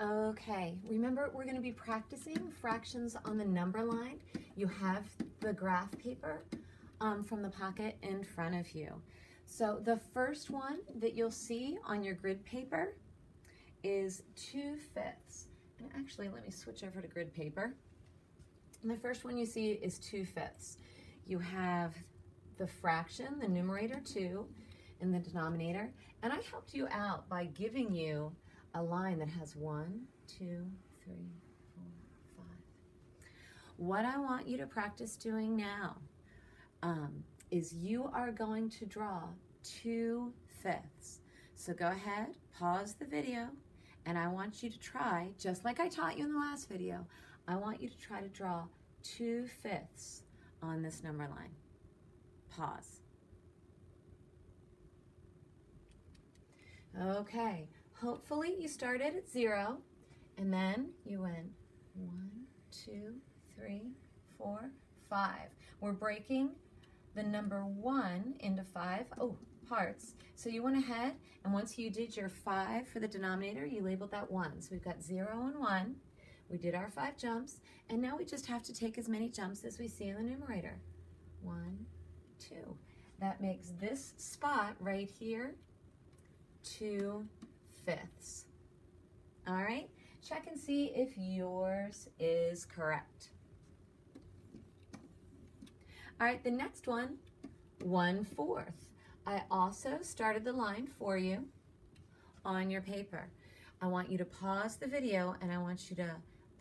Okay, remember we're going to be practicing fractions on the number line. You have the graph paper um, from the pocket in front of you. So the first one that you'll see on your grid paper is 2 fifths. And actually, let me switch over to grid paper. And the first one you see is 2 fifths. You have the fraction, the numerator 2, in the denominator. And I helped you out by giving you a line that has one, two, three, four, five. What I want you to practice doing now um, is you are going to draw two fifths. So go ahead, pause the video, and I want you to try, just like I taught you in the last video, I want you to try to draw two fifths on this number line. Pause. Okay, hopefully you started at zero and then you went one, two, three, four, five. We're breaking the number one into five oh, parts. So you went ahead and once you did your five for the denominator, you labeled that one. So we've got zero and one. We did our five jumps and now we just have to take as many jumps as we see in the numerator. One, two. That makes this spot right here two fifths. All right, check and see if yours is correct. All right, the next one, one fourth. I also started the line for you on your paper. I want you to pause the video and I want you to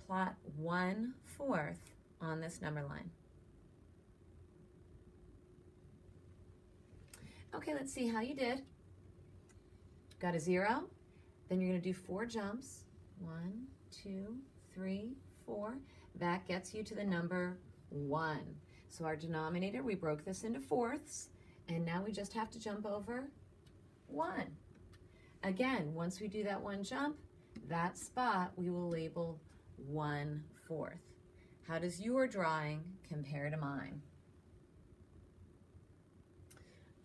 plot one fourth on this number line. Okay, let's see how you did. Got a zero, then you're gonna do four jumps. One, two, three, four. That gets you to the number one. So our denominator, we broke this into fourths, and now we just have to jump over one. Again, once we do that one jump, that spot we will label one fourth. How does your drawing compare to mine?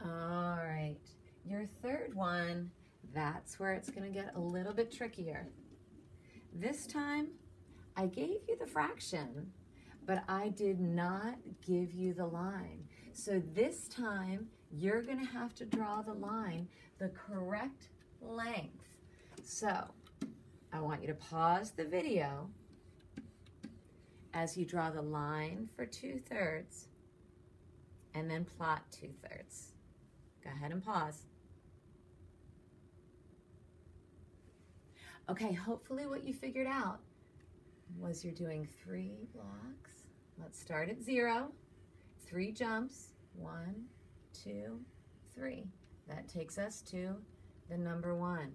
All right, your third one that's where it's going to get a little bit trickier. This time, I gave you the fraction, but I did not give you the line. So this time, you're going to have to draw the line the correct length. So I want you to pause the video as you draw the line for two-thirds and then plot two-thirds. Go ahead and pause. Okay, hopefully what you figured out was you're doing three blocks. Let's start at zero, three jumps, one, two, three. That takes us to the number one.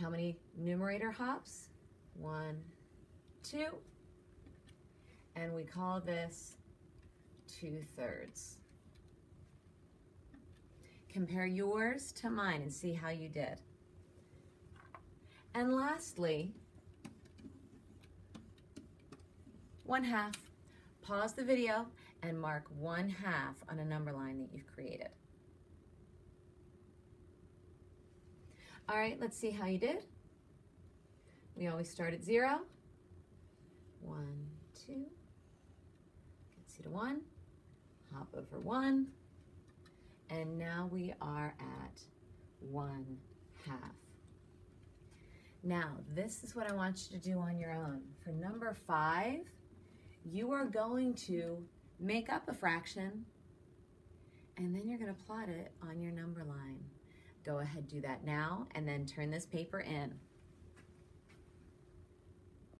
How many numerator hops? One, two, and we call this two thirds. Compare yours to mine and see how you did. And lastly, one half. Pause the video and mark one half on a number line that you've created. All right, let's see how you did. We always start at zero. One, two, gets you to one, hop over one, and now we are at one half. Now, this is what I want you to do on your own. For number five, you are going to make up a fraction and then you're gonna plot it on your number line. Go ahead, do that now, and then turn this paper in.